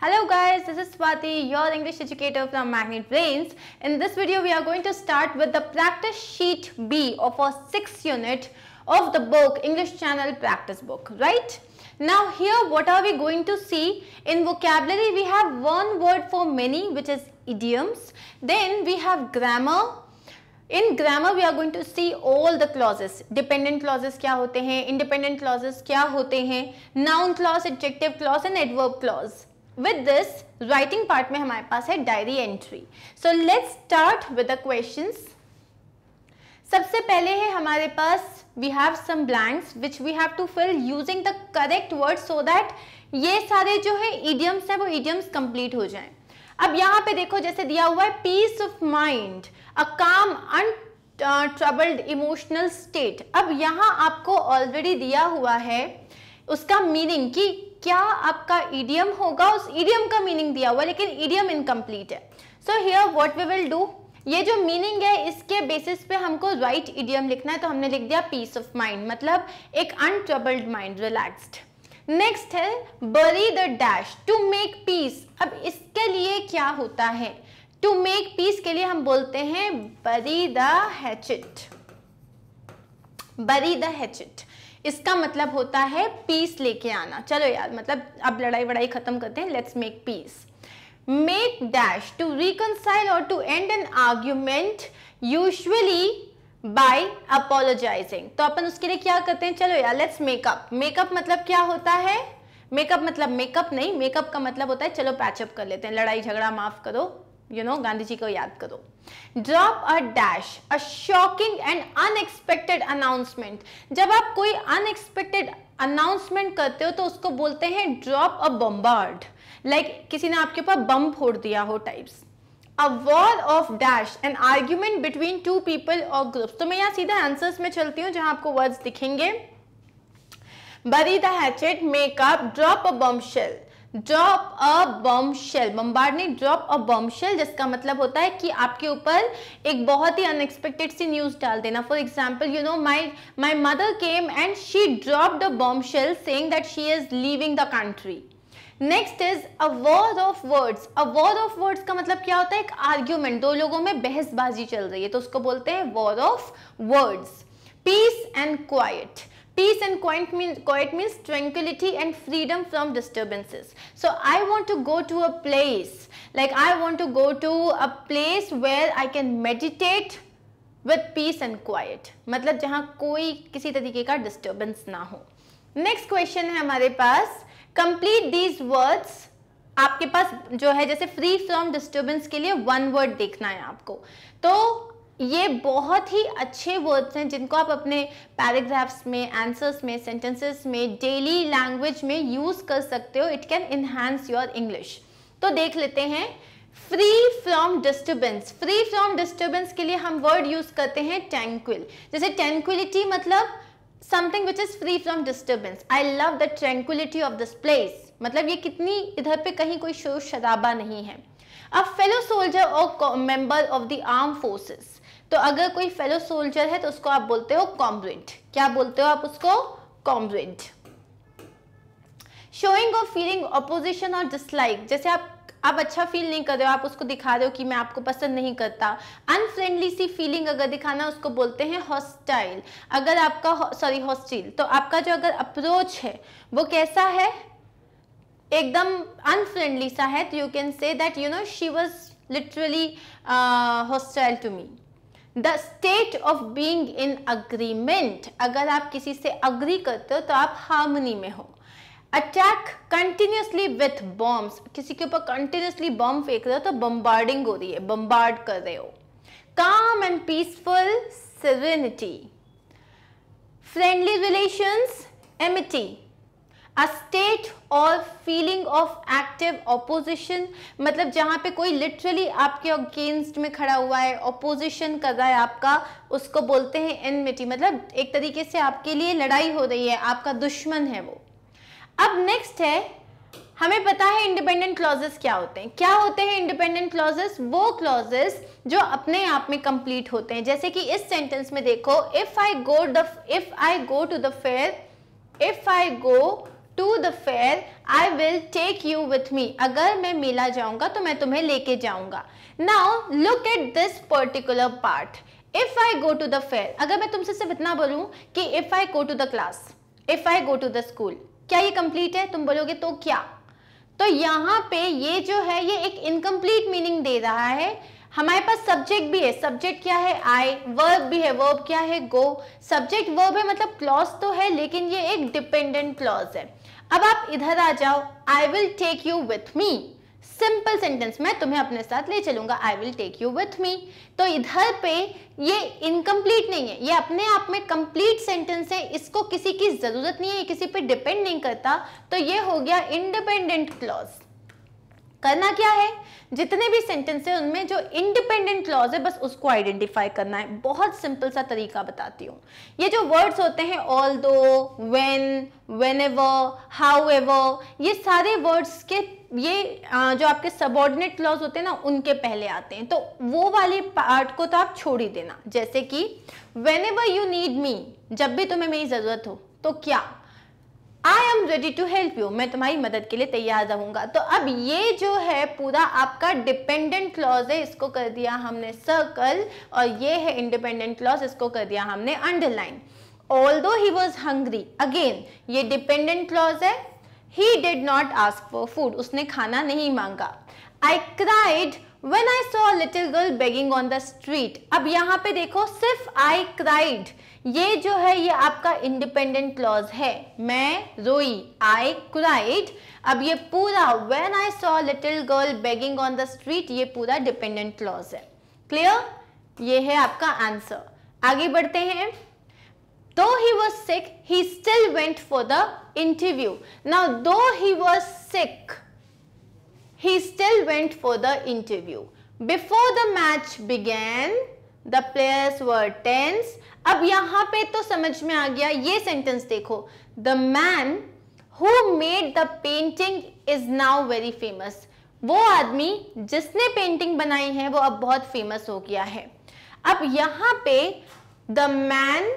Hello guys, this is Swati, your English educator from Magnet Brains. In this video, we are going to start with the practice sheet B of our sixth unit of the book English Channel Practice Book, right? Now here, what are we going to see? In vocabulary, we have one word for many, which is idioms. Then we have grammar, in grammar we are going to see all the clauses dependent clauses क्या होते हैं independent clauses क्या होते हैं noun clause adjective clause and adverb clause With this writing part में हमारे पास है diary entry so let's start with the questions सबसे पहले है हमारे पास we have some blanks which we have to fill using the correct word so that ये सारे जो है इडियम्स है वो इडियम्स कंप्लीट हो जाएँ. अब यहाँ पे देखो, जैसे दिया हुआ है पीस ऑफ़ माइंड अ काम अन ट्रबल्ड इमोशनल स्टेट अब यहाँ आपको ऑलरेडी दिया हुआ है उसका मीनिंग कि क्या आपका ईडियम होगा, उस ईडियम का मीनिंग दिया हुआ लेकिन ईडियम इनकम्प्लीट है। So here what we will do ये जो मीनिंग है, इसके बेसिस पे हमको राइट इडियम लिखना है तो हमने लिख दिया पीस ऑफ़ माइंड मतलब एक अनट्रबल्ड माइंड रिलैक्स्ड नेक्स्ट है bury the dash to make peace अब इसके लिए क्या होता है? टू मेक पीस के लिए हम बोलते हैं बरी द हैचिट बरी द हैचिट इसका मतलब होता है पीस लेके आना। चलो यार मतलब अब लड़ाई वड़ाई खत्म करते हैं let's make peace make dash to reconcile और to end an argument usually by apologizing तो अपन उसके लिए क्या करते हैं? चलो यार लेट्स मेकअप मेकअप मतलब क्या होता है? मेकअप मतलब मेकअप नहीं मेकअप का मतलब होता है, चलो पैचअप कर लेते हैं। लड़ाई झगड़ा माफ़ करो। यू नो गांधी जी को याद करो drop a dash a shocking and unexpected announcement जब आप कोई अनएक्सपेक्टेड अनाउंसमेंट करते हो तो उसको बोलते हैं ड्रॉप अ बम्बार्ड लाइक किसी ने आपके ऊपर बम फोड़ दिया हो types a war of dash an argument between two people और ग्रुप्स तो मैं यहाँ सीधा आंसर्स में चलती हूँ, जहाँ आपको वर्ड्स दिखेंगे. Bury the hatchet make up drop a bomb drop a bombshell bombard ने ड्रॉप अ बम शेल जिसका मतलब होता है कि आपके ऊपर एक बहुत ही अनएक्सपेक्टेड सी न्यूज़ डाल देना। For example you know my my mother came and she drop the bombshell saying that she is leaving the country next is a war of words a war of words का मतलब क्या होता है? एक argument दो लोगों में बहसबाजी चल रही है तो उसको बोलते हैं war of words peace and quiet peace and quiet means quiet means tranquility and freedom from disturbances so i want to go to a place like i want to go to a place where i can meditate with peace and quiet मतलब जहाँ कोई किसी तरीके का disturbance ना हो next question है हमारे पास कंप्लीट दीज वर्ड्स आपके पास जो है जैसे फ्री फ्रॉम डिस्टर्बेंस के लिए वन वर्ड देखना है आपको तो ये बहुत ही अच्छे वर्ड्स हैं जिनको आप अपने पैराग्राफ्स में आंसर्स में सेंटेंसेस में डेली लैंग्वेज में यूज़ कर सकते हो। It can enhance your English तो देख लेते हैं। Free from disturbance free from disturbance के लिए हम वर्ड यूज़ करते हैं टैंक्विल जैसे टैंक्विलिटी मतलब something which is free from disturbance I love the tranquility of this place मतलब ये कितनी इधर पे कहीं कोई शोर शराबा नहीं है। अ फेलो सोल्जर और member of the armed forces तो अगर कोई फेलो सोल्जर है तो उसको आप बोलते हो कॉम्रेड क्या बोलते हो आप उसको? Comrade showing of feeling opposition और डिसलाइक जैसे आप आप अच्छा फील नहीं कर रहे हो, आप उसको दिखा रहे हो कि मैं आपको पसंद नहीं करता। अनफ्रेंडली सी फीलिंग अगर दिखाना, उसको बोलते हैं हॉस्टाइल अगर आपका सॉरी हॉस्टिल तो आपका जो अगर अप्रोच है, वो कैसा है? एकदम अनफ्रेंडली सा है। तो you can say that you know she was literally hostile to me the state of being in agreement अगर आप किसी से अग्री करते हो तो आप हार्मनी में हो। अटैक कंटिन्यूसली विथ बॉम्ब्स किसी के ऊपर कंटिन्यूसली बॉम्ब फेंक रहे हो तो बम्बार्डिंग हो रही है। बम्बार्ड कर रहे हो। काम and peaceful civility friendly relations amity a state और फीलिंग ऑफ़ एक्टिव ऑपोजिशन मतलब जहाँ पे कोई लिटरली आपके अगेंस्ट में खड़ा हुआ है ऑपोजिशन कर रहा है आपका, उसको बोलते हैं एनमिटी मतलब एक तरीके से आपके लिए लड़ाई हो रही है, आपका दुश्मन है वो। अब नेक्स्ट है, हमें पता है इंडिपेंडेंट क्लॉजेस क्या होते हैं। क्या होते हैं इंडिपेंडेंट क्लॉजेस वो क्लॉजेस जो अपने आप में कंप्लीट होते हैं। जैसे कि इस सेंटेंस में देखो if I go the if I go to the fair if I go to the fair I will take you with me अगर मैं मेला जाऊँगा तो मैं तुम्हें लेके जाऊँगा। Now look at this particular part if I go to the fair अगर मैं तुमसे सिर्फ़ इतना बोलूँ कि if I go to the class if I go to the school क्या ये कंप्लीट है? तुम बोलोगे तो क्या? तो यहाँ पे ये जो है, ये एक इनकम्प्लीट मीनिंग दे रहा है। हमारे पास सब्जेक्ट भी है। सब्जेक्ट क्या है? आई वर्ब भी है। वर्ब क्या है? गो सब्जेक्ट वर्ब है मतलब क्लॉज तो है, लेकिन ये एक डिपेंडेंट क्लॉज है। अब आप इधर आ जाओ। I will take you with me simple sentence मैं तुम्हें अपने साथ ले चलूँगा। I will take you with me तो इधर पे ये इनकम्प्लीट नहीं है। ये अपने आप में कंप्लीट सेंटेंस है। इसको किसी की ज़रूरत नहीं है। ये किसी पे डिपेंड नहीं करता। तो ये हो गया इंडिपेंडेंट क्लॉज करना क्या है? जितने भी सेंटेंस है उनमें जो इंडिपेंडेंट क्लॉज है, बस उसको आइडेंटिफाई करना है। बहुत सिंपल सा तरीका बताती हूँ। ये जो वर्ड्स होते हैं although when whenever however ये सारे वर्ड्स के, ये जो आपके सबॉर्डिनेट क्लॉज होते हैं ना, उनके पहले आते हैं। तो वो वाले पार्ट को तो आप छोड़ ही देना। जैसे कि whenever you need me जब भी तुम्हें मेरी ज़रूरत हो तो क्या? I am ready to help you मैं तुम्हारी मदद के लिए तैयार रहूँगा। तो अब ये जो है, पूरा आपका डिपेंडेंट क्लॉज है, इसको कर दिया हमने सर्कल और ये है इंडिपेंडेंट क्लॉज इसको कर दिया हमने underline although he was hungry again ये डिपेंडेंट क्लॉज है he did not ask for food उसने खाना नहीं मांगा। I cried when I saw little girl begging on the street अब यहाँ पे देखो, सिर्फ़ आई क्राइड ये जो है, ये आपका इंडिपेंडेंट क्लॉज है। मैं रोई आई क्राइड अब ये पूरा when I saw little girl begging on the street ये पूरा डिपेंडेंट क्लॉज है। क्लियर ये है आपका आंसर आगे बढ़ते हैं। Though he was sick he still went for the interview now though he was sick he still went for the interview before the match began the players were tense. अब यहाँ पे तो समझ में आ गया, ये सेंटेंस देखो। The man who made the painting is now very famous वो आदमी जिसने पेंटिंग बनाई है, वो अब बहुत फ़ेमस हो गया है। अब यहाँ पे the man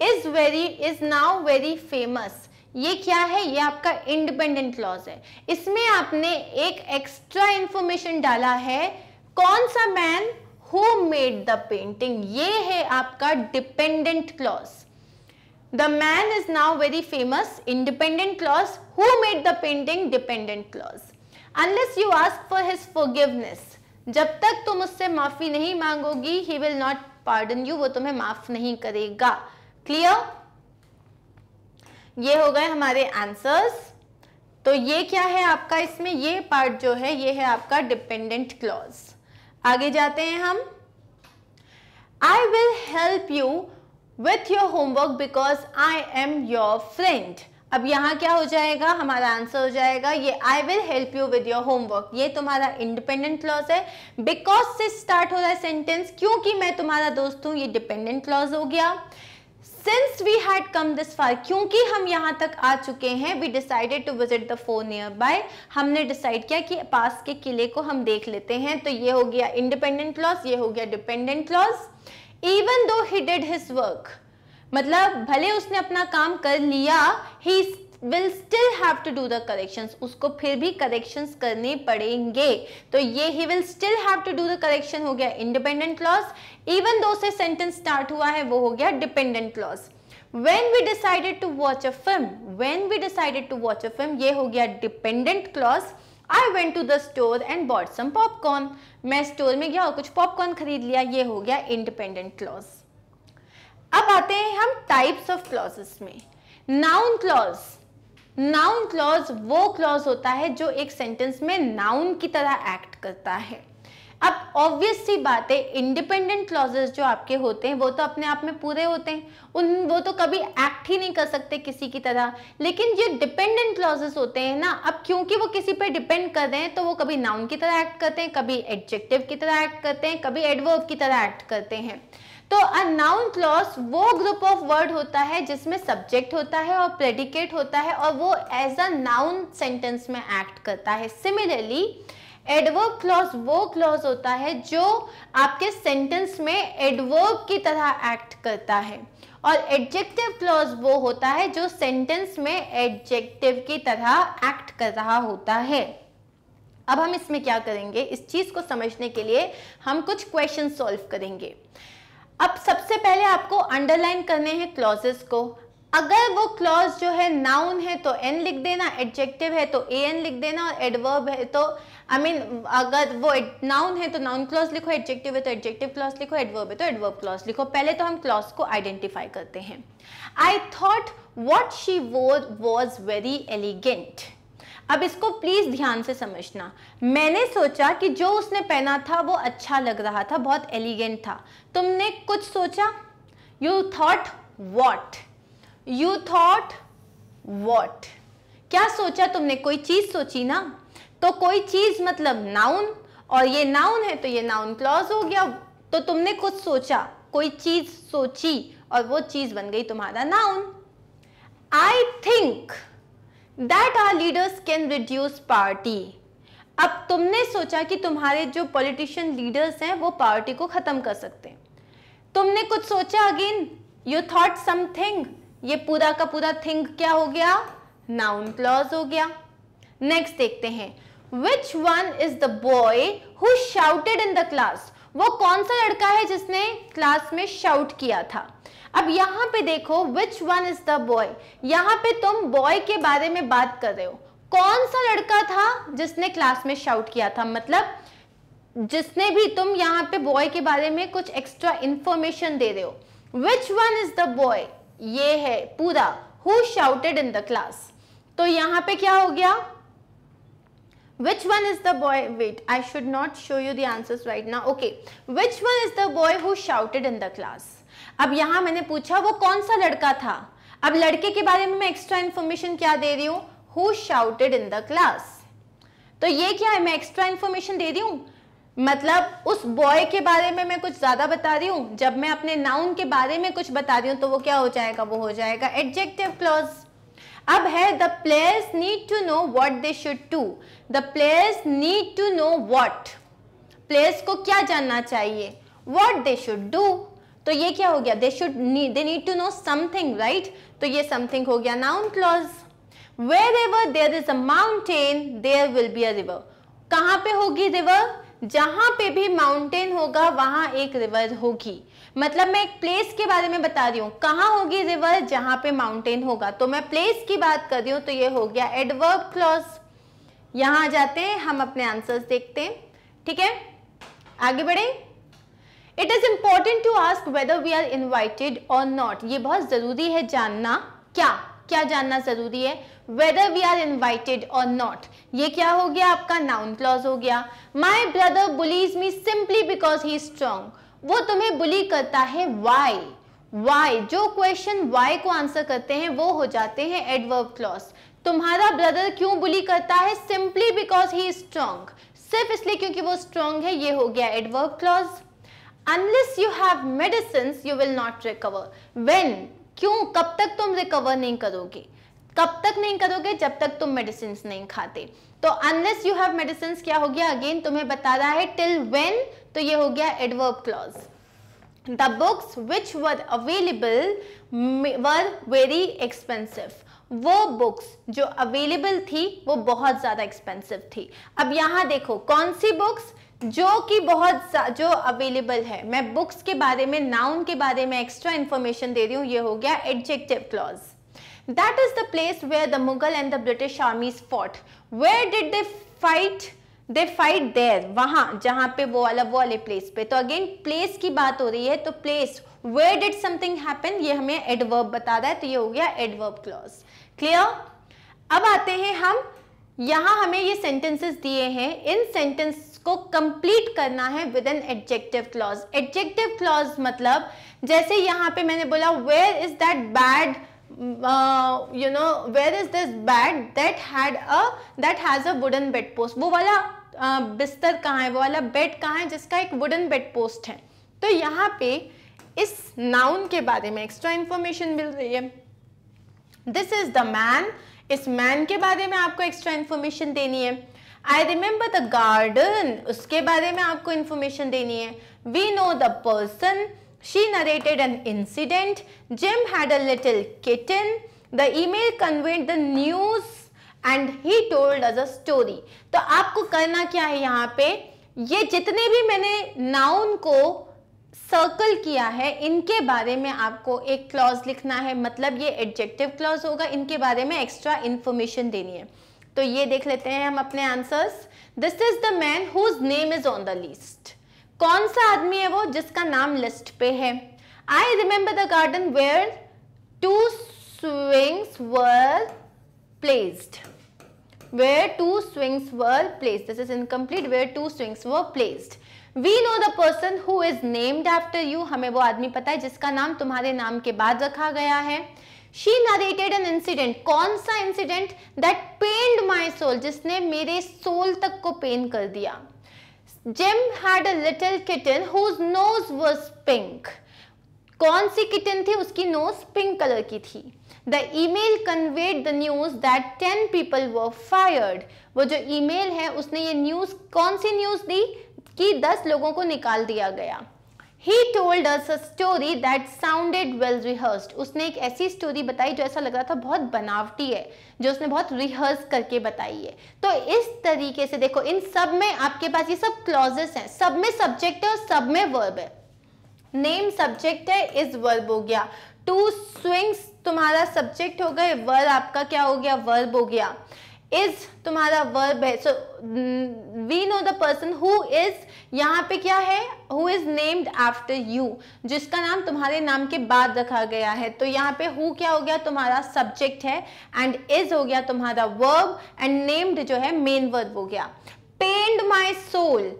is very is now very famous ये क्या है? ये आपका इंडिपेंडेंट क्लॉज है। इसमें आपने एक एक्स्ट्रा इंफॉर्मेशन डाला है, कौन सा man who made the painting ये है आपका dependent clause the man is now very famous independent clause who made the painting dependent clause unless you ask for his forgiveness जब तक तुम उससे माफ़ी नहीं मांगोगी he will not pardon you वो तुम्हें माफ़ नहीं करेगा. क्लियर ये हो गए हमारे आंसर्स तो ये क्या है आपका इसमें? ये पार्ट जो है, ये है आपका डिपेंडेंट क्लॉज आगे जाते हैं हम। I will help you with your homework because I am your friend अब यहाँ क्या हो जाएगा? हमारा आंसर हो जाएगा, ये I will help you with your homework ये तुम्हारा इंडिपेंडेंट क्लॉज है। बिकॉज़ से स्टार्ट हो रहा है सेंटेंस क्योंकि मैं तुम्हारा दोस्त हूँ, ये डिपेंडेंट क्लॉज हो गया। Since we had come this far क्योंकि हम यहाँ तक आ चुके हैं we decided to visit the fort nearby हमने डिसाइड किया कि पास के किले को हम देख लेते हैं तो ये हो गया इंडिपेंडेंट क्लॉज ये हो गया dependent clause even though he did his work मतलब भले उसने अपना काम कर लिया he will still have to do the corrections उसको फिर भी करेक्शंस करने पड़ेंगे। तो ये he will still have to do the correction हो गया इंडिपेंडेंट क्लॉज इवन दो से सेंटेंस स्टार्ट हुआ है, वो हो गया dependent clause when we decided to watch a film, when we decided to watch a film, ये हो गया dependent clause. I went to the store and bought some popcorn. मैं स्टोर में गया और कुछ पॉपकॉर्न खरीद लिया, ये हो गया इंडिपेंडेंट क्लॉज अब आते हैं हम टाइप्स ऑफ़ क्लॉजेस में. नाउन क्लॉज नाउन क्लॉज वो क्लॉज होता है जो एक सेंटेंस में नाउन की तरह एक्ट करता है। अब ऑब्वियस सी बात है इंडिपेंडेंट क्लॉजेस जो आपके होते हैं, वो तो अपने आप में पूरे होते हैं। उन, वो तो कभी एक्ट ही नहीं कर सकते किसी की तरह। लेकिन जो डिपेंडेंट क्लॉजेस होते हैं ना, अब क्योंकि वो किसी पे डिपेंड कर रहे हैं तो वो कभी नाउन की तरह एक्ट करते हैं, कभी एडजेक्टिव की तरह एक्ट करते हैं, कभी एडवर्ब की तरह एक्ट करते हैं। तो अ नाउन क्लॉज वो ग्रुप ऑफ़ वर्ड होता है जिसमें सब्जेक्ट होता है और प्रेडिकेट होता है और वो एज अ नाउन सेंटेंस में एक्ट करता है। सिमिलरली एडवर्ब क्लॉज वो क्लॉज होता है जो आपके सेंटेंस में एडवर्ब की तरह एक्ट करता है। और एडजेक्टिव क्लॉज वो होता है जो सेंटेंस में एडजेक्टिव की तरह एक्ट कर रहा होता है। अब हम इसमें क्या करेंगे? इस चीज़ को समझने के लिए हम कुछ क्वेश्चन सॉल्व करेंगे। अब सबसे पहले आपको अंडरलाइन करने हैं क्लॉजेस को। अगर वो क्लॉज जो है नाउन है तो एन लिख देना एडजेक्टिव है तो ए एन लिख देना और एडवर्ब है तो आई I मीन mean, अगर वो नाउन है तो नाउन क्लॉज लिखो एडजेक्टिव है तो एडजेक्टिव क्लॉज लिखो एडवर्ब है तो एडवर्ब क्लॉज लिखो। पहले तो हम क्लॉज को आइडेंटिफाई करते हैं। आई थॉट वॉट शी वो वॉज़ वेरी एलिगेंट अब इसको प्लीज़ ध्यान से समझना। मैंने सोचा कि जो उसने पहना था, वो अच्छा लग रहा था, बहुत एलिगेंट था। तुमने कुछ सोचा? You thought what you thought what क्या सोचा तुमने? कोई चीज़ सोची ना? तो कोई चीज़ मतलब नाउन और ये नाउन है तो ये नाउन क्लॉज हो गया। तो तुमने कुछ सोचा, कोई चीज़ सोची और वो चीज़ बन गई तुम्हारा noun I think that our leaders can reduce party अब तुमने सोचा कि तुम्हारे जो पॉलिटिशियन लीडर्स हैं, वो पार्टी को खत्म कर सकते हैं। तुमने कुछ सोचा अगेन यू थॉट समथिंग ये पूरा का पूरा थिंग क्या हो गया? नाउन क्लॉज हो गया। नेक्स्ट देखते हैं। Which one is the boy who shouted in the class वो कौन सा लड़का है जिसने क्लास में शाउट किया था? अब यहाँ पे देखो which one is the boy यहाँ पे तुम बॉय के बारे में बात कर रहे हो। कौन सा लड़का था जिसने क्लास में शाउट किया था? मतलब जिसने भी तुम यहाँ पे बॉय के बारे में कुछ एक्स्ट्रा इंफॉर्मेशन दे रहे हो। Which one is the boy ये है पूरा। Who shouted in the class तो यहाँ पे क्या हो गया? Which one is the boy? Wait, i should not show you the answers right now. Okay. Which one is the boy who shouted in the class? अब यहाँ मैंने पूछा, वो कौन सा लड़का था? अब लड़के के बारे में मैं एक्स्ट्रा इंफॉर्मेशन क्या दे रही हूँ? Who shouted in the class तो ये क्या है? मैं एक्स्ट्रा इंफॉर्मेशन दे रही हूँ? मतलब उस बॉय के बारे में मैं कुछ ज़्यादा बता रही हूँ? जब मैं अपने नाउन के बारे में कुछ बता रही हूँ तो वो क्या हो जाएगा? वो हो जाएगा एडजेक्टिव क्लॉज अब है the players need to know what they should do the players need to know what players को क्या जानना चाहिए? व्हाट दे शुड डू तो ये क्या हो गया? They should they need to know something right तो ये समथिंग हो गया noun clause wherever there is a mountain there will be a river कहाँ पे होगी रिवर जहाँ पे भी माउंटेन होगा, वहाँ एक रिवर होगी. मतलब मैं एक प्लेस के बारे में बता रही हूँ। कहाँ होगी रिवर जहाँ पे माउंटेन होगा। तो मैं प्लेस की बात कर रही हूँ तो ये हो गया एडवर्ब क्लॉज यहाँ जाते हैं, हम अपने आंसर्स देखते हैं। ठीक है? आगे बढ़े। It is important to ask whether we are invited or not ये बहुत ज़रूरी है जानना। क्या? क्या जानना ज़रूरी है? वेदर वी आर इन्वाइटेड और नॉट ये क्या हो गया? आपका नाउन क्लॉज हो गया। My brother bullies me simply because he strong वो तुम्हें बुली करता है वाई वाई जो क्वेश्चन वाई को आंसर करते हैं, वो हो जाते हैं एडवर्ब क्लॉज तुम्हारा ब्रदर क्यों बुली करता है? सिंपली बिकॉज़ ही स्ट्रॉन्ग सिर्फ़ इसलिए क्योंकि वो स्ट्रॉन्ग है, ये हो गया adverb clause unless you have medicine you will not recover when क्यों? कब तक तुम रिकवर नहीं करोगे? कब तक नहीं करोगे जब तक तुम मेडिसिन नहीं खाते। तो अनलेस यू हैव मेडिसिन क्या हो गया? अगेन तुम्हें बता रहा है टिल वेन तो ये हो गया adverb clause the books which were available were very expensive वो बुक्स जो अवेलेबल थी, वो बहुत ज़्यादा एक्सपेंसिव थी। अब यहाँ देखो, कौन सी बुक्स जो कि बहुत जो अवेलेबल है? मैं बुक्स के बारे में नाउन के बारे में एक्स्ट्रा इंफॉर्मेशन दे रही हूँ, ये हो गया adjective clause That is the place where the Mughal and the British armies fought. Where did they fight? They fight there वहाँ, जहाँ पे वो वाला वो वाले प्लेस पे। तो अगेन प्लेस की बात हो रही है तो place where did something happen ये हमें एडवर्ब बता रहा है तो ये हो गया एडवर्ब क्लॉज क्लियर अब आते हैं हम। यहाँ हमें ये सेंटेंसेस दिए हैं। इन सेंटेंस को कंप्लीट करना है with an adjective clause adjective clause मतलब जैसे यहाँ पे मैंने बोला where is that bad you know where is this bed that had a that has a wooden bed post वो वाला uh, बिस्तर कहाँ है? वो वाला बेड कहाँ है जिसका एक वुडन बेड पोस्ट है? तो यहाँ पे इस नाउन के बारे में एक्स्ट्रा इंफॉर्मेशन मिल रही है। दिस इज़ द मैन इस मैन के बारे में आपको एक्स्ट्रा इंफॉर्मेशन देनी है। आई रिमेंबर द गार्डन उसके बारे में आपको इंफॉर्मेशन देनी है। We know the person she narrated an incident Jim had a little kitten the email conveyed the news and he told us a story तो आपको करना क्या है यहाँ पे? ये जितने भी मैंने नाउन को सर्कल किया है, इनके बारे में आपको एक क्लॉज लिखना है। मतलब ये एडजेक्टिव क्लॉज होगा, इनके बारे में एक्स्ट्रा इंफॉर्मेशन देनी है। तो ये देख लेते हैं हम अपने answers this is the man whose name is on the list कौन सा आदमी है वो जिसका नाम लिस्ट पे है? I remember the garden where two swings were placed where two swings were placed this is incomplete where two swings were placed we know the person who is named after you हमें वो आदमी पता है जिसका नाम तुम्हारे नाम के बाद रखा गया है। शी नरेटेड एन इंसिडेंट कौन सा incident that pained my soul जिसने मेरे सोल तक को पेन कर दिया। Jim had a little kitten whose nose was pink. कौन सी किटन थी? उसकी नोज़ पिंक कलर की थी। The email conveyed the news that ten people were fired वो जो ईमेल है, उसने ये न्यूज़ कौन सी न्यूज़ दी? कि दस लोगों को निकाल दिया गया। He told us a story that sounded well rehearsed उसने एक ऐसी स्टोरी बताई जो ऐसा लग रहा था बहुत बनावटी है, जो उसने बहुत रिहर्स करके बताई है। तो इस तरीके से देखो, इन सब में आपके पास ये सब क्लॉजेस हैं। सब में सब्जेक्ट है और सब में वर्ब है। नेम सब्जेक्ट है इज़ वर्ब हो गया। टू स्विंग्स तुम्हारा सब्जेक्ट हो गए वर्ब आपका क्या हो गया? वर्ब हो गया। इज़ तुम्हारा वर्ब है so we know the person who is यहाँ पे क्या है who is named after you जिसका नाम तुम्हारे नाम के बाद रखा गया है तो यहाँ पे हु क्या हो गया तुम्हारा सब्जेक्ट है एंड इज़ हो गया तुम्हारा वर्ब एंड नेम्ड जो है मेन वर्ब हो गया pained my soul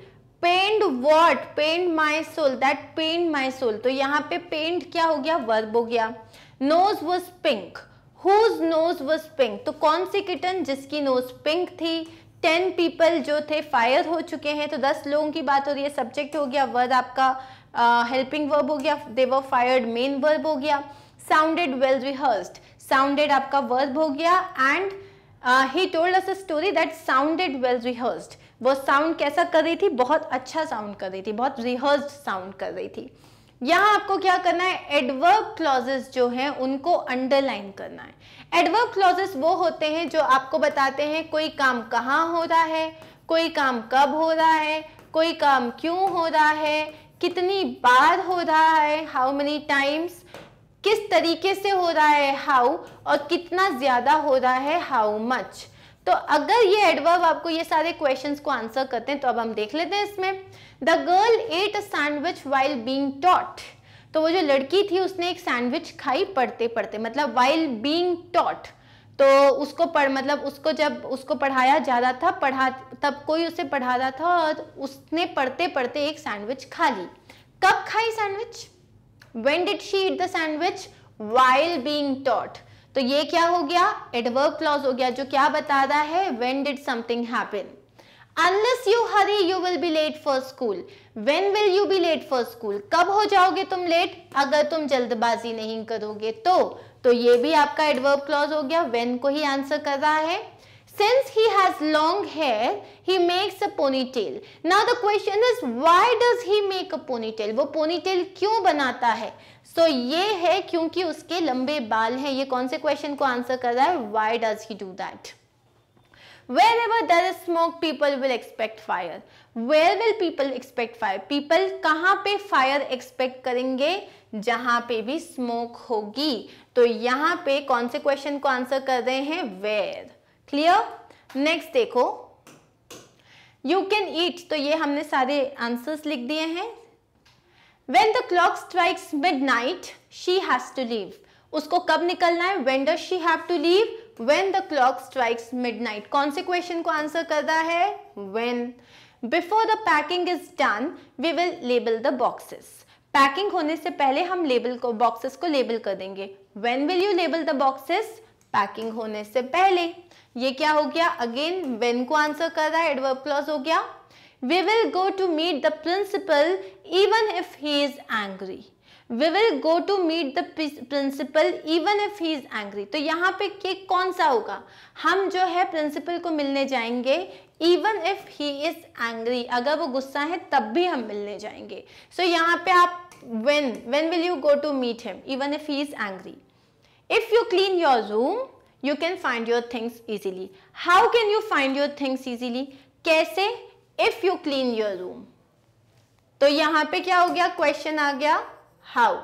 pained what pained my soul that pained my soul तो यहाँ पे पेंड क्या हो गया वर्ब हो गया nose was pink whose nose was pink तो कौन सी किटन जिसकी नोज़ पिंक थी? टेन पीपल जो थे फायर हो चुके हैं। तो दस लोगों की बात हो रही है। सब्जेक्ट हो गया वर्ड आपका हेल्पिंग वर्ब हो गया। देवर फायर्ड मेन वर्ब हो गया। साउंडेड वेल रिहर्स्ड साउंडेड आपका वर्ब हो गया। And he told us a story that sounded well rehearsed वो साउंड कैसा कर रही थी? बहुत अच्छा साउंड कर रही थी। बहुत रिहर्स साउंड कर रही थी। यहाँ आपको क्या करना है? एडवर्ब क्लॉजेस जो हैं, उनको अंडरलाइन करना है। एडवर्ब क्लॉजेस वो होते हैं जो आपको बताते हैं कोई काम कहाँ हो रहा है, कोई काम कब हो रहा है, कोई काम क्यों हो रहा है, कितनी बार हो रहा है हाउ मेनी टाइम्स किस तरीके से हो रहा है हाउ और कितना ज़्यादा हो रहा है हाउ मच तो अगर ये एडवर्ब आपको ये सारे क्वेश्चंस को आंसर करते हैं तो अब हम देख लेते हैं इसमें। The girl ate a sandwich while being taught तो वो जो लड़की थी, उसने एक सैंडविच खाई पढ़ते पढ़ते मतलब वाइल बींग टॉट तो उसको पढ़ मतलब उसको जब उसको पढ़ाया जा रहा था, पढ़ा, तब कोई उसे पढ़ा रहा था और उसने पढ़ते पढ़ते एक सैंडविच खा ली। कब खाई sandwich when did she eat the sandwich while being taught तो ये क्या हो गया? एडवर्ब क्लॉज हो गया, जो क्या बता रहा है? When did something happen unless you hurry you will be late for school when will you be late for school कब हो जाओगे तुम लेट अगर तुम जल्दबाजी नहीं करोगे तो। तो ये भी आपका एडवर्ब क्लॉज हो गया। वेन को ही आंसर कर रहा है। Since he has long hair he makes a ponytail. Now the question is why does he make a ponytail? वो ponytail क्यों बनाता है? So, ये है क्योंकि उसके लंबे बाल हैं। ये कौन से क्वेश्चन को आंसर कर रहा है? Why does he do that wherever there is smoke people will expect fire where will people expect fire कहाँ पे फायर एक्सपेक्ट करेंगे? जहाँ पे भी स्मोक होगी। तो यहाँ पे कौन से क्वेश्चन को आंसर कर रहे हैं? वेयर क्लियर नेक्स्ट देखो। यू कैन ईट तो ये हमने सारे आंसर्स लिख दिए हैं। When the clock strikes midnight she has to leave उसको कब निकलना है? When does she have to leave when the clock strikes midnight कौन से क्वेश्चन को आंसर कर रहा है? When before the packing is done we will label the boxes packing होने से पहले हम लेबल को बॉक्सेस को लेबल कर देंगे। When will you label the boxes packing होने से पहले। ये क्या हो गया? अगेन वेन को आंसर कर रहा है एडवर्ब क्लॉज हो गया। We will go to meet the principal even if he is angry. We will go to meet the principal even if he is angry. तो यहाँ पे के कौन सा होगा? हम जो है प्रिंसिपल को मिलने जाएँगे even if he is angry अगर वो गुस्सा है तब भी हम मिलने जाएँगे। सो so, यहाँ पे आप when when will you go to meet him even if he is angry if you clean your room you can find your things easily how can you find your things easily कैसे? If you clean your room तो यहाँ पे क्या हो गया? Question आ गया. How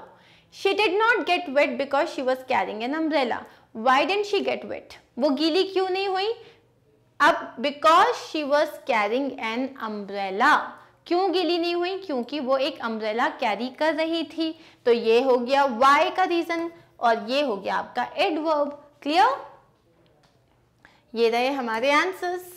she did not get wet because she was carrying an umbrella why didn't she get wet वो गीली क्यों नहीं हुई? अब because she was carrying an umbrella क्यों गीली नहीं हुई? क्योंकि वो एक अम्ब्रेला कैरी कर रही थी. तो ये हो गया वाई का रीजन और ये हो गया आपका एडवर्ब क्लियर ये रहे हमारे आंसर्स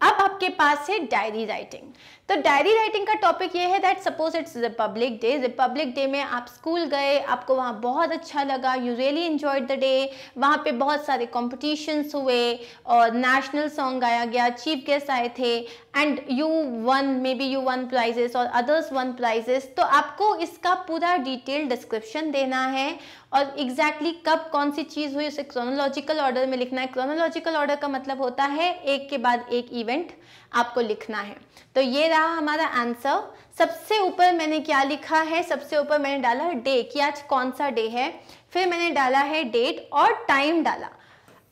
अब आपके पास है डायरी राइटिंग तो डायरी राइटिंग का टॉपिक ये है that suppose it's republic day republic day में आप स्कूल गए, आपको वहाँ बहुत अच्छा लगा. You really enjoyed the day वहाँ पे बहुत सारे कॉम्पिटिशन्स हुए और नेशनल सॉन्ग गाया गया. चीफ गेस्ट आए थे. And you won may be you won prizes और अदर्स वन प्राइजेस तो आपको इसका पूरा डिटेल डिस्क्रिप्शन देना है। और एग्जैक्टली exactly कब कौन सी चीज़ हुई, उसे क्रोनोलॉजिकल ऑर्डर में लिखना है। क्रोनोलॉजिकल ऑर्डर का मतलब होता है एक के बाद एक इवेंट आपको लिखना है। तो ये रहा हमारा आंसर सबसे ऊपर मैंने क्या लिखा है? सबसे ऊपर मैंने डाला डे कि आज कौन सा डे है? फिर मैंने डाला है डेट और टाइम डाला।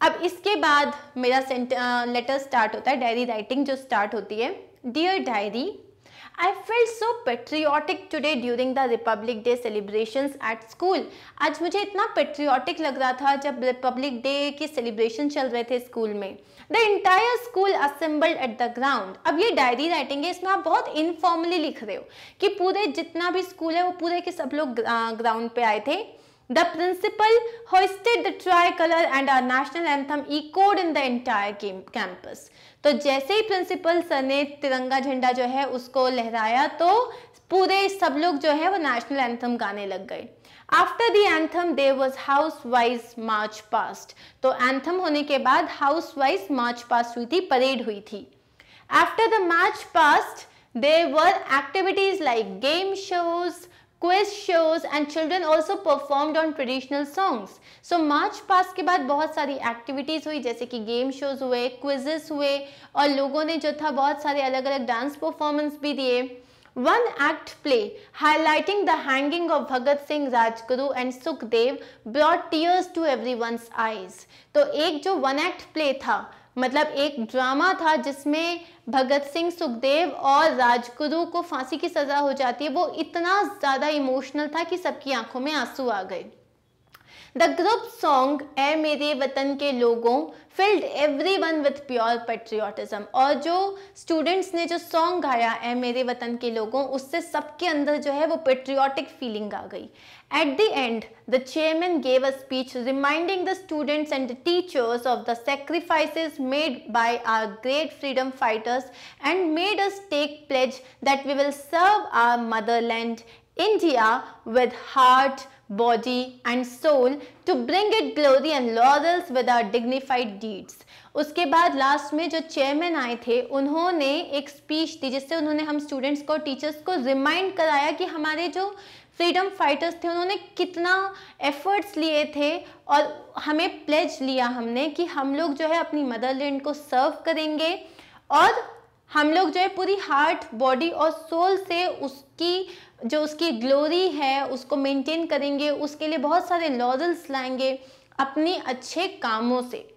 अब इसके बाद मेरा लेटर स्टार्ट होता है डायरी राइटिंग जो स्टार्ट होती है। Dear diary I felt so patriotic today during the Republic Day celebrations at school. आज मुझे इतना पेट्रियाटिक लग रहा था जब रिपब्लिक डे के सेलिब्रेशन चल रहे थे स्कूल में। The entire school assembled at the ground अब ये डायरी राइटिंग है, इसमें आप बहुत इनफॉर्मली लिख रहे हो कि पूरे जितना भी स्कूल है, वो पूरे के सब लोग ग्राउंड पे आए थे। The principal hoisted the tricolor and our national anthem echoed in the entire campus. तो जैसे ही प्रिंसिपल सर ने तिरंगा झंडा जो है उसको लहराया तो पूरे सब लोग जो है वो नेशनल एंथम गाने लग गए। After the anthem there was house wise march past तो एंथम होने के बाद हाउस वाइज मार्च पास्ट हुई थी परेड हुई थी। After the march past there were activities like game shows quiz shows and children also performed on traditional songs so march past के बाद बहुत सारी एक्टिविटीज़ हुई, जैसे कि गेम शोज़ हुए क्विजेस हुए, और लोगों ने जो था बहुत सारे अलग अलग डांस परफॉर्मेंस भी दिए। One act play highlighting the hanging of Bhagat Singh Rajguru and Sukhdev brought tears to every one eyes तो एक जो वन एक्ट प्ले था मतलब एक ड्रामा था जिसमें भगत सिंह सुखदेव और राजगुरु को फांसी की सज़ा हो जाती है। वो इतना ज़्यादा इमोशनल था कि सबकी आँखों में आँसू आ गए। द ग्रुप सॉन्ग ए मेरे वतन के लोगों filled every one with pure patriotism और जो स्टूडेंट्स ने जो सॉन्ग गाया ए मेरे वतन के लोगों उससे सबके अंदर जो है वो पेट्रियाटिक फीलिंग आ गई। At the end the chairman gave a speech reminding the students and the teachers of the sacrifice made by our great freedom fighters and made us take pledge that we will serve our motherland India with heart body and soul to bring it glory and laurels with our dignified deeds. उसके बाद last में जो chairman आए थे, उन्होंने एक speech दी जिससे उन्होंने हम स्टूडेंट्स को टीचर्स को रिमाइंड कराया कि हमारे जो फ्रीडम फाइटर्स थे, उन्होंने कितना एफर्ट्स लिए थे और हमें प्लेज लिया हमने कि हम लोग जो है अपनी मदरलैंड को सर्व करेंगे और हम लोग जो है पूरी हार्ट बॉडी और सोल से उसकी जो उसकी ग्लोरी है, उसको मेंटेन करेंगे, उसके लिए बहुत सारे लॉरल्स लाएँगे अपने अच्छे कामों से।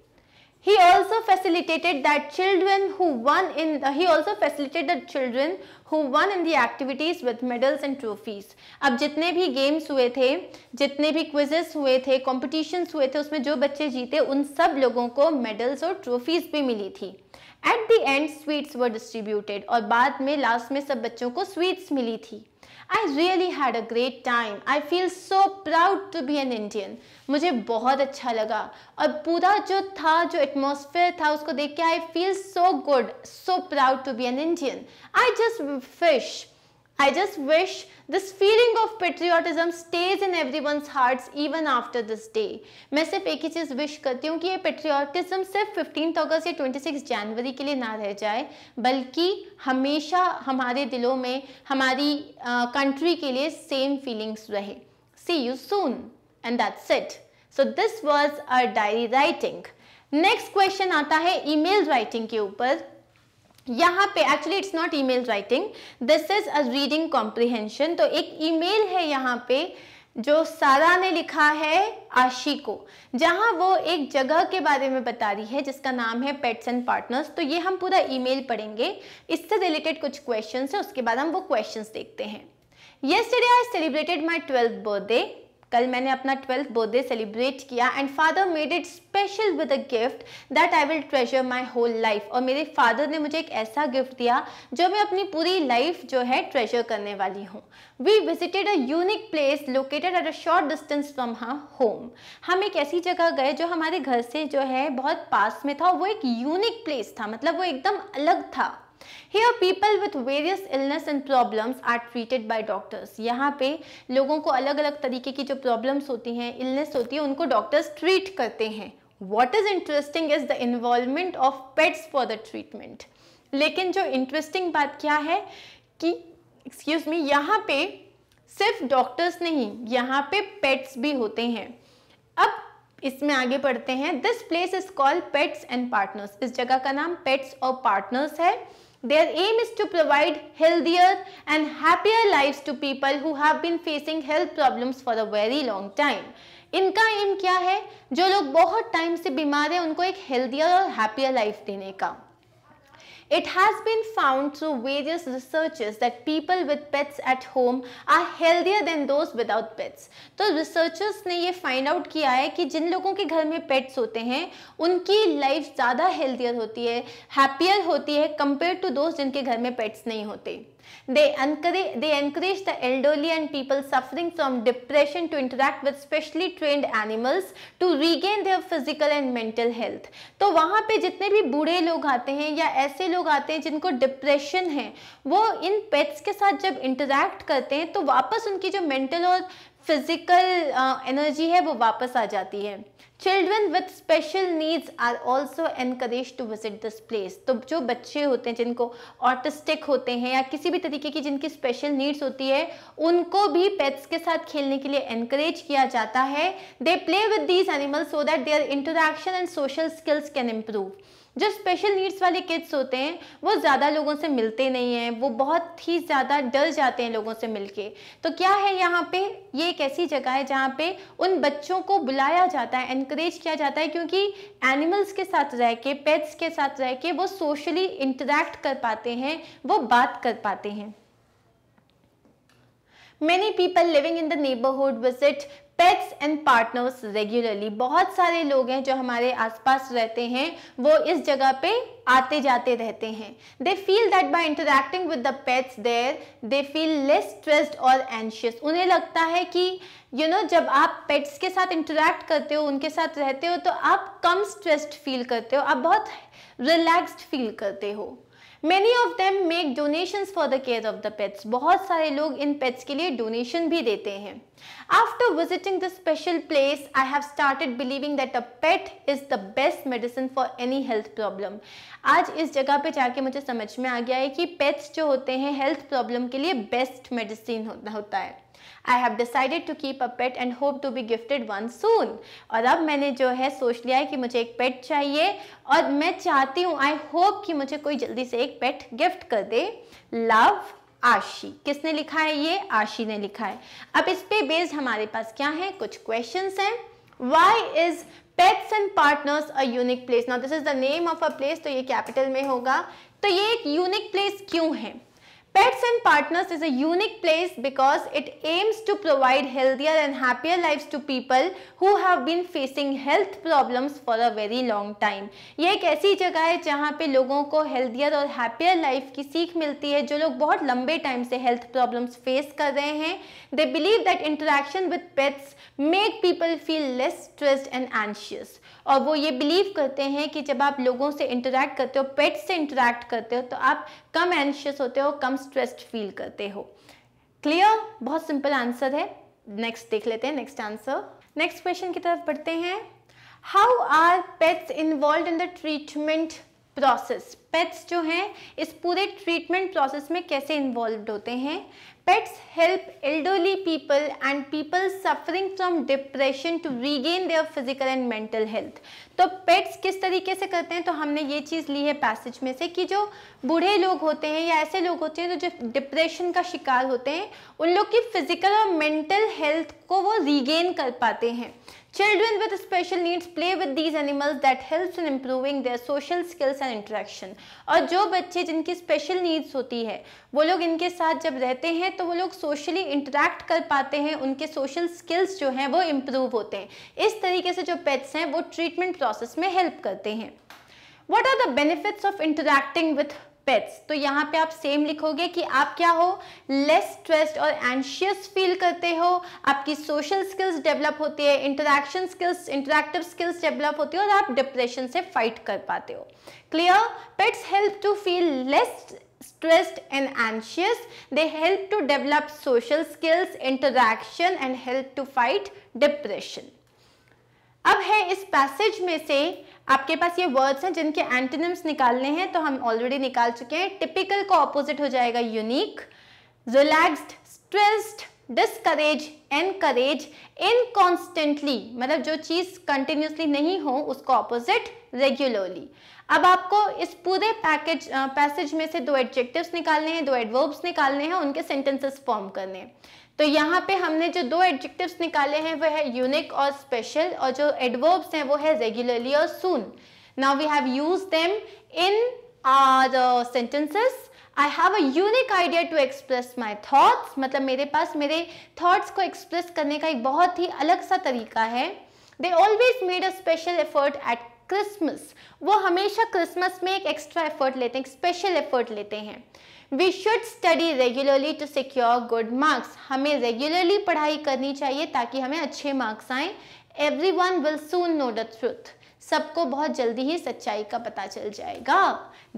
He also facilitated that children won in he also facilitated the children who won in the activities with medals and trophies अब जितने भी गेम्स हुए थे, जितने भी क्विजेस हुए थे कॉम्पिटिशन्स हुए थे, उसमें जो बच्चे जीते, उन सब लोगों को मेडल्स और ट्रॉफीज भी मिली थी। At the end sweets were distributed और बाद में लास्ट में सब बच्चों को स्वीट्स मिली थी। I really had a great time. I feel so proud to be an Indian. मुझे बहुत अच्छा लगा और पूरा जो था, जो एटमोसफेयर था, उसको देख के I feel so good so proud to be an Indian I just wish I just wish this feeling of patriotism stays in everyone's hearts even after this day. मैं सिर्फ़ एक ही चीज़ विश करती हूँ कि ये पेट्रियाटिज्म सिर्फ़ 15 अगस्त या 26 जनवरी के लिए ना रह जाए बल्कि हमेशा हमारे दिलों में हमारी कंट्री uh, के लिए सेम फीलिंग्स रहे। See you soon and that's it so this was our diary writing next question आता है ईमेल राइटिंग के ऊपर. यहाँ पे actually it's not email writing this is a reading comprehension तो एक ईमेल है यहाँ पे जो सारा ने लिखा है आशी को, जहाँ वो एक जगह के बारे में बता रही है, जिसका नाम है पेट्स एंड पार्टनर्स तो ये हम पूरा ईमेल पढ़ेंगे। इससे रिलेटेड कुछ क्वेश्चन है, उसके बाद हम वो क्वेश्चन देखते हैं। Yesterday I celebrated my twelfth birthday कल मैंने अपना ट्वेल्थ बर्थडे सेलिब्रेट किया and father made it special with a gift that I will treasure my whole life और मेरे फादर ने मुझे एक ऐसा गिफ्ट दिया जो मैं अपनी पूरी लाइफ जो है ट्रेजर करने वाली हूँ। We visited a unique place located at a short distance from home हम एक ऐसी जगह गए जो हमारे घर से जो है बहुत पास में था वो एक यूनिक प्लेस था। मतलब वो एकदम अलग था। Here, people with various illness and problems are treated by doctors. यहाँ पे लोगों को अलग अलग तरीके की जो प्रॉब्लम्स होती हैं इलनेस होती है, उनको डॉक्टर्स ट्रीट करते हैं। What is interesting is the involvement of pets for the treatment लेकिन जो इंटरेस्टिंग बात क्या है कि एक्सक्यूज मी यहाँ पे सिर्फ़ डॉक्टर्स नहीं, यहाँ पे पेट्स भी होते हैं। अब इसमें आगे पढ़ते हैं। This place is called pets and partners इस जगह का नाम पेट्स और पार्टनर्स है। Their aim is to provide healthier and happier lives to people who have been facing health problems for a very long time. इनका aim क्या है जो लोग बहुत टाइम से बीमार है उनको एक हेल्थियर और हैप्पियर लाइफ देने का It has been found through various researches that people with pets at home are healthier than those without pets. तो researchers ने ये find out किया है कि जिन लोगों के घर में pets होते हैं उनकी life ज़्यादा healthier होती है happier होती है compared to those जिनके घर में pets नहीं होते They encourage, they encourage the elderly and people suffering from depression to interact with specially trained animals to regain their physical and mental health. तो वहाँ पे जितने भी बूढ़े लोग आते हैं या ऐसे लोग आते हैं जिनको डिप्रेशन है वो इन पेट्स के साथ जब इंटरेक्ट करते हैं तो वापस उनकी जो मेंटल और फ़िज़िकल एनर्जी uh, है वो वापस आ जाती है। Children with special needs are also encourage to visit this place तो जो बच्चे होते हैं जिनको ऑटिस्टिक होते हैं या किसी भी तरीके की जिनकी स्पेशल नीड्स होती है उनको भी पेट्स के साथ खेलने के लिए एनकरेज किया जाता है। They play with these animals so that their interaction and social skills can improve जो स्पेशल नीड्स वाले किड्स होते हैं, वो ज़्यादा लोगों से मिलते नहीं हैं, वो बहुत ही ज़्यादा डर जाते हैं लोगों से मिलके। तो क्या है यहाँ पे, ये एक ऐसी जगह है जहाँ पे उन बच्चों को बुलाया जाता है एनकरेज किया जाता है, क्योंकि एनिमल्स के साथ रह के पेट्स के साथ रह के वो सोशली इंटरेक्ट कर पाते हैं, वो बात कर पाते हैं। Many people living in the neighborhood visit pets and partners regularly बहुत सारे लोग हैं जो हमारे आसपास रहते हैं वो इस जगह पे आते जाते रहते हैं। They feel that by interacting with the pets there they feel less stressed और एंशियस उन्हें लगता है कि यू you नो know, जब आप पेट्स के साथ इंटरेक्ट करते हो उनके साथ रहते हो तो आप कम स्ट्रेस्ड फील करते हो आप बहुत रिलैक्स्ड फील करते हो। Many of them make donation for the care of the pets बहुत सारे लोग इन पेट्स के लिए डोनेशन भी देते हैं। After visiting the special place I have started believing that a pet is the best medicine for any health problem आज इस जगह पे जाके मुझे समझ में आ गया है कि पेट्स जो होते हैं हेल्थ प्रॉब्लम के लिए बेस्ट मेडिसिन होता है। I have decided to keep a pet and hope to be gifted one soon और अब मैंने जो है सोच लिया है कि मुझे एक पेट चाहिए और मैं चाहती हूँ आई होप कि मुझे कोई जल्दी से एक पेट गिफ्ट कर दे। लव आशी किसने लिखा है ये? आशी ने लिखा है। अब इस पे बेस्ड हमारे पास क्या है? कुछ क्वेश्चंस हैं। Why is pets and partners a unique place now this is the name of a place तो ये कैपिटल में होगा। तो ये एक यूनिक प्लेस क्यों है? Pets and Partners is a unique place because it aims to provide healthier and happier lives to people who have been facing health problems for a very long time. ये एक ऐसी जगह है जहाँ पे लोगों को healthier और happier life की सीख मिलती है जो लोग बहुत लंबे टाइम से health problems face कर रहे हैं They believe that interaction with pets make people feel less stressed and anxious. और वो ये बिलीव करते हैं कि जब आप लोगों से इंटरेक्ट करते हो पेट से इंटरेक्ट करते हो तो आप कम एंशियस होते हो, कम स्ट्रेस्ड फील करते हो। क्लियर बहुत सिंपल आंसर है। नेक्स्ट देख लेते हैं नेक्स्ट आंसर नेक्स्ट क्वेश्चन की तरफ़ बढ़ते हैं। How are pets involve in the treatment process pets जो हैं, इस पूरे ट्रीटमेंट प्रोसेस में कैसे इन्वॉल्व होते हैं? Pets help elderly people and people suffering from depression to regain their physical and mental health. तो pets किस तरीके से करते हैं तो हमने ये चीज़ ली है पैसेज में से कि जो बूढ़े लोग होते हैं या ऐसे लोग होते हैं तो जो डिप्रेशन का शिकार होते हैं उन लोग की फ़िज़िकल और मेंटल हेल्थ को वो रीगेन कर पाते हैं Children with special needs play with these animals that helps in improving their social skills and interaction. और जो बच्चे जिनकी स्पेशल नीड्स होती है, वो लोग इनके साथ जब रहते हैं तो वो लोग सोशली इंटरेक्ट कर पाते हैं, उनके सोशल स्किल्स जो हैं, वो इम्प्रूव होते हैं इस तरीके से जो पेट्स हैं, वो ट्रीटमेंट प्रोसेस में हेल्प करते हैं what are the benefits of interacting with pets तो यहाँ पे आप सेम लिखोगे कि आप क्या हो? लेस स्ट्रेस्ड और एंशियस फील करते हो। आपकी सोशल स्किल्स डेवलप होती है interaction skills interactive skills develop होती है और आप डिप्रेशन से फाइट कर पाते हो। Clear pets help to feel less stressed and anxious. They help to develop social skills, interaction and help to fight depression. अब है इस पैसेज में से आपके पास ये वर्ड्स हैं जिनके एंटोनिम्स निकालने हैं तो हम ऑलरेडी निकाल चुके हैं। टिपिकल का ऑपोजिट हो जाएगा unique relaxed stressed discourage encourage inconstantly मतलब जो चीज़ कंटिन्यूसली नहीं हो, उसको ऑपोजिट रेगुलरली अब आपको इस पूरे पैकेज पैसेज में से दो एडजेक्टिव्स निकालने हैं, दो एडवर्ब्स निकालने हैं, उनके सेंटेंसेस फॉर्म करने हैं। तो यहाँ पे हमने जो दो एडजेक्टिव्स निकाले हैं, वो है यूनिक और स्पेशल और जो एडवर्ब्स हैं वो है रेगुलरली और soon now we have use them in our sentences I have a unique idea to express my thoughts मतलब मेरे पास मेरे थॉट्स को एक्सप्रेस करने का एक बहुत ही अलग सा तरीका है. They always made a special effort at Christmas वो हमेशा क्रिसमस में एक एक्स्ट्रा एफर्ट लेते हैं स्पेशल एफर्ट लेते हैं. We should study regularly to secure good marks हमें रेगुलरली पढ़ाई करनी चाहिए ताकि हमें अच्छे मार्क्स आए everyone will soon know the truth सबको बहुत जल्दी ही सच्चाई का पता चल जाएगा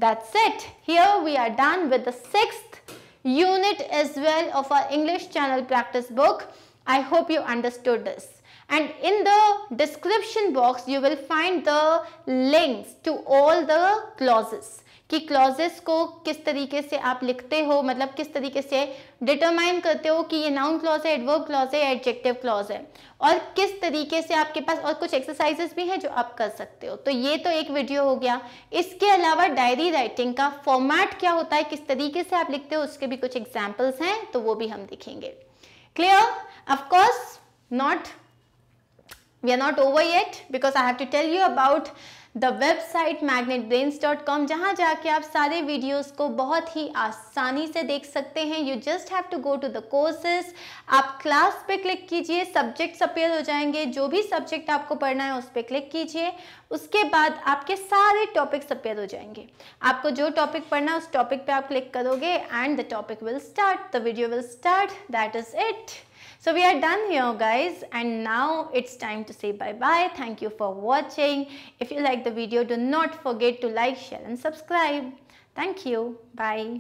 that's it here we are done with the sixth unit as well of our English channel practice book. I hope you understood this. And in the description box, you will find the links to all the clauses. कि clauses को किस तरीके से आप लिखते हो मतलब किस तरीके से डिटरमाइन करते हो कि ये नाउन क्लॉज है एडवर्ब क्लॉज है एडजेक्टिव क्लॉज है। और किस तरीके से आपके पास और कुछ एक्सरसाइजेस भी हैं जो आप कर सकते हो। तो ये तो एक वीडियो हो गया। इसके अलावा डायरी राइटिंग का फॉर्मेट क्या होता है, किस तरीके से आप लिखते हो, उसके भी कुछ एग्जाम्पल्स हैं तो वो भी हम दिखेंगे। Clear of course not we are not over yet because I have to tell you about the website magnet brains dot com, जहाँ जाके आप सारे वीडियोस को बहुत ही आसानी से देख सकते हैं। You just have to go to the courses आप क्लास पे क्लिक कीजिए सब्जेक्ट्स अपेयर हो जाएँगे। जो भी सब्जेक्ट आपको पढ़ना है, उस पर क्लिक कीजिए। उसके बाद आपके सारे टॉपिक्स अपेयर हो जाएँगे। आपको जो टॉपिक पढ़ना है, उस टॉपिक पे आप क्लिक करोगे and the topic will start the video will start that is it So we are done here guys and now it's time to say bye bye. Thank you for watching. If you like the video, do not forget to like, share and subscribe. Thank you. Bye.